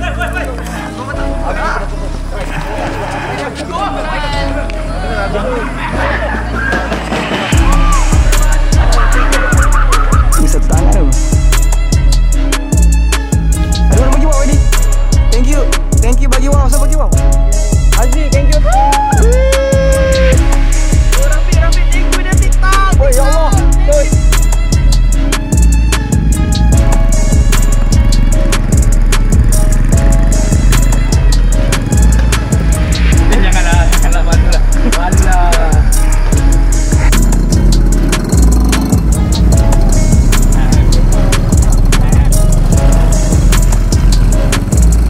はい!